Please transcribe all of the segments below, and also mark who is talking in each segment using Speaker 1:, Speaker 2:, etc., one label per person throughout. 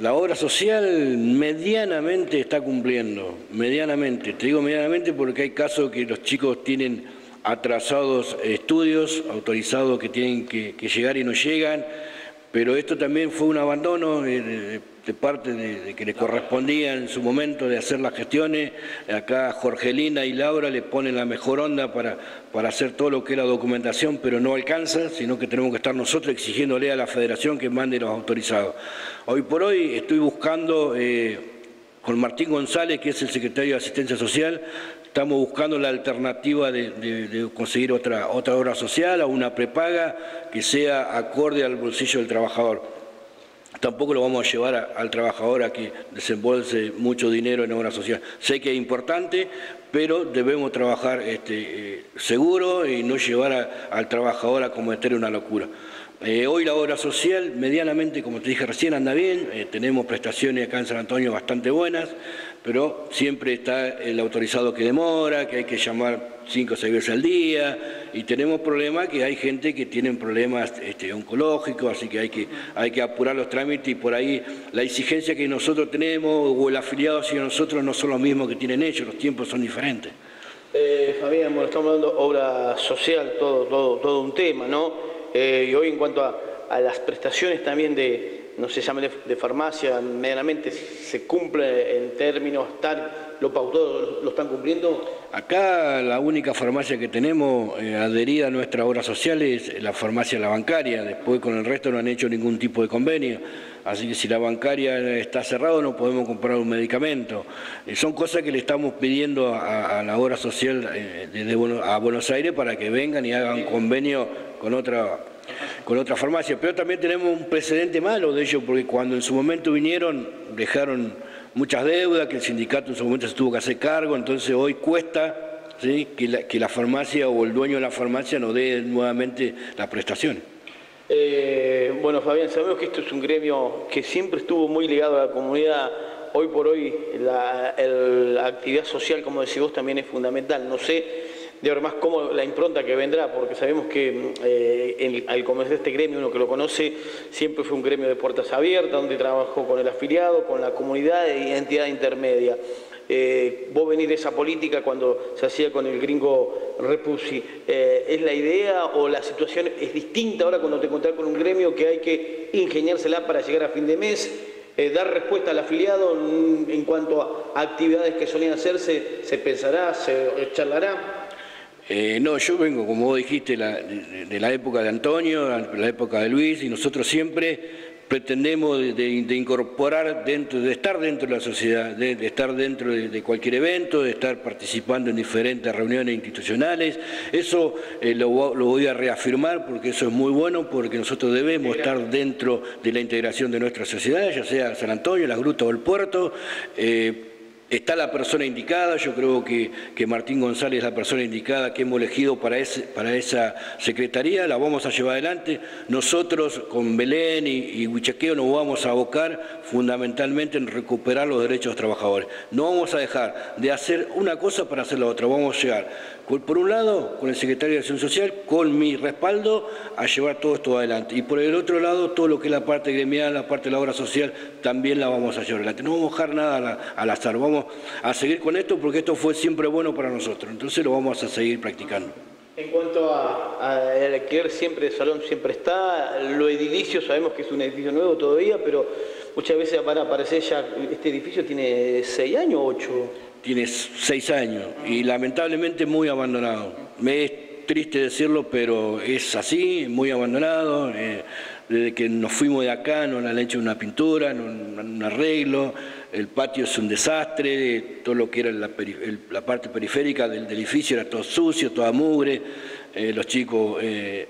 Speaker 1: La obra social medianamente está cumpliendo, medianamente. Te digo medianamente porque hay casos que los chicos tienen atrasados estudios, autorizados que tienen que, llegar y no llegan, pero esto también fue un abandono de, parte de, que le correspondía en su momento de hacer las gestiones. Acá Jorgelina y Laura le ponen la mejor onda para, para hacer todo lo que es la documentación, pero no alcanza, sino que tenemos que estar nosotros exigiéndole a la federación que mande los autorizados. Hoy por hoy estoy buscando... Eh, con Martín González, que es el secretario de Asistencia Social, estamos buscando la alternativa de, conseguir otra, otra obra social o una prepaga que sea acorde al bolsillo del trabajador. Tampoco lo vamos a llevar al trabajador a que desembolse mucho dinero en obra social. Sé que es importante, pero debemos trabajar este, eh, seguro y no llevar al trabajador a cometer una locura. Eh, hoy la obra social, medianamente, como te dije recién, anda bien, eh, tenemos prestaciones acá en San Antonio bastante buenas, pero siempre está el autorizado que demora, que hay que llamar cinco o seis veces al día, y tenemos problemas que hay gente que tiene problemas este, oncológicos, así que hay, que hay que apurar los trámites y por ahí la exigencia que nosotros tenemos o el afiliado hacia nosotros no son los mismos que tienen ellos, los tiempos son diferentes.
Speaker 2: Eh, Fabián, bueno, estamos hablando de obra social, todo, todo, todo un tema, ¿no? Eh, y hoy en cuanto a, las prestaciones también de, no se llame de, farmacia, medianamente se cumple en términos tal, lo pautó, lo están cumpliendo.
Speaker 1: Acá la única farmacia que tenemos eh, adherida a nuestra obra social es la farmacia La Bancaria, después con el resto no han hecho ningún tipo de convenio, así que si la bancaria está cerrada no podemos comprar un medicamento. Eh, son cosas que le estamos pidiendo a, la obra social de, a Buenos Aires para que vengan y hagan convenio con otra, con otra farmacia. Pero también tenemos un precedente malo de ello, porque cuando en su momento vinieron, dejaron muchas deudas, que el sindicato en su momento se tuvo que hacer cargo, entonces hoy cuesta ¿sí? que, la, que la farmacia o el dueño de la farmacia nos dé nuevamente la prestación.
Speaker 2: Eh, bueno, Fabián, sabemos que esto es un gremio que siempre estuvo muy ligado a la comunidad. Hoy por hoy la, la actividad social, como decís vos, también es fundamental. No sé de ahora más cómo la impronta que vendrá, porque sabemos que eh, al comenzar este gremio, uno que lo conoce, siempre fue un gremio de puertas abiertas, donde trabajó con el afiliado, con la comunidad y entidad intermedia. Eh, vos venir esa política cuando se hacía con el gringo Repusi, eh, ¿es la idea o la situación es distinta ahora cuando te encontrás con un gremio que hay que ingeniársela para llegar a fin de mes? dar respuesta al afiliado en, cuanto a actividades que solían hacerse, se pensará, se charlará.
Speaker 1: Eh, no, yo vengo, como vos dijiste, de, la época de Antonio, la época de Luis, y nosotros siempre pretendemos de, incorporar dentro, de estar dentro de la sociedad, de, estar dentro de, cualquier evento, de estar participando en diferentes reuniones institucionales. Eso eh, lo, voy a reafirmar porque eso es muy bueno, porque nosotros debemos estar dentro de la integración de nuestra sociedad, ya sea San Antonio, la Gruta o el Puerto. Eh, Está la persona indicada, yo creo que, que, Martín González es la persona indicada que hemos elegido para, ese, para esa secretaría, la vamos a llevar adelante. Nosotros con Belén y, y nos vamos a abocar fundamentalmente en recuperar los derechos de los trabajadores. No vamos a dejar de hacer una cosa para hacer la otra, vamos a llegar por un lado, con el secretario de Acción Social, con mi respaldo, a llevar todo esto adelante. Y por el otro lado, todo lo que es la parte gremial, la parte de la obra social, también la vamos a llevar adelante. No vamos a dejar nada al azar, vamos a seguir con esto porque esto fue siempre bueno para nosotros. Entonces lo vamos a seguir practicando.
Speaker 2: En cuanto al alquiler siempre de salón siempre está, lo edilicio sabemos que es un edificio nuevo todavía, pero muchas veces para aparecer ya, este edificio tiene seis años, ocho
Speaker 1: tiene seis años y lamentablemente muy abandonado. Me es triste decirlo, pero es así, muy abandonado. Eh, desde que nos fuimos de acá no le han hecho una pintura, no, un arreglo, el patio es un desastre, todo lo que era la, parte periférica del, edificio era todo sucio, toda mugre, eh, los chicos eh,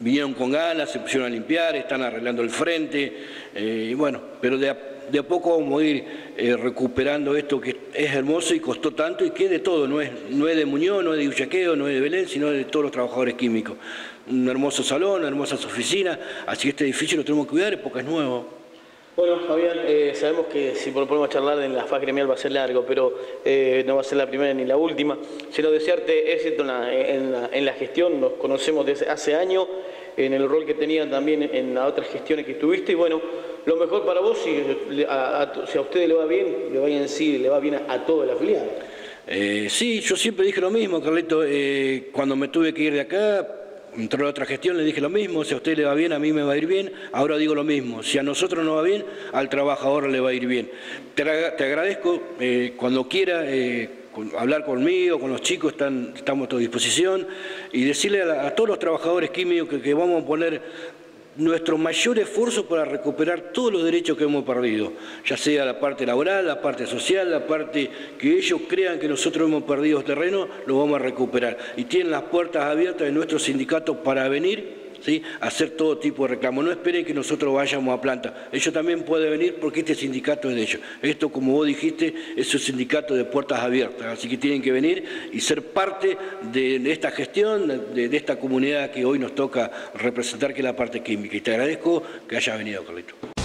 Speaker 1: vinieron con ganas, se pusieron a limpiar, están arreglando el frente, y bueno, pero de de a poco vamos a ir eh, recuperando esto que es hermoso y costó tanto y que es de todo, no es, no es de Muñoz, no es de Ullaqueo, no es de Belén, sino de todos los trabajadores químicos. Un hermoso salón, hermosas oficinas, así que este edificio lo tenemos que cuidar porque es nuevo.
Speaker 2: Bueno, Fabián, eh, sabemos que si podemos charlar en la faz gremial va a ser largo, pero eh, no va a ser la primera ni la última. Sino desearte éxito en la, en la, en la gestión, nos conocemos desde hace años, en el rol que tenían también en las otras gestiones que tuviste y bueno, lo mejor para vos, si a, a, si a usted le va bien, le va bien sí, le va bien a, a toda la filial.
Speaker 1: Eh, sí, yo siempre dije lo mismo, Carlito. Eh, cuando me tuve que ir de acá, entró la otra gestión, le dije lo mismo. Si a usted le va bien, a mí me va a ir bien. Ahora digo lo mismo. Si a nosotros no va bien, al trabajador le va a ir bien. Te, agradezco. Eh, cuando quiera hablar conmigo, con los chicos, están, estamos a tu disposición. Y decirle a, todos los trabajadores químicos que vamos a poner nuestro mayor esfuerzo para recuperar todos los derechos que hemos perdido, ya sea la parte laboral, la parte social, la parte que ellos crean que nosotros hemos perdido terreno, lo vamos a recuperar. Y tienen las puertas abiertas de nuestro sindicato para venir hacer todo tipo de reclamos. No esperen que nosotros vayamos a planta. Ellos también pueden venir porque este sindicato es de ellos. Esto, como vos dijiste, es un sindicato de puertas abiertas. Así que tienen que venir y ser parte de, esta gestión, de, esta comunidad que hoy nos toca representar, que es la parte química. Y te agradezco que hayas venido, Carlito.